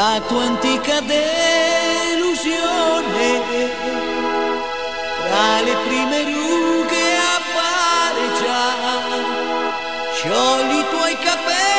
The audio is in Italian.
la tua antica delusione. Tra le prime rughe appare già sciogli i tuoi capelli.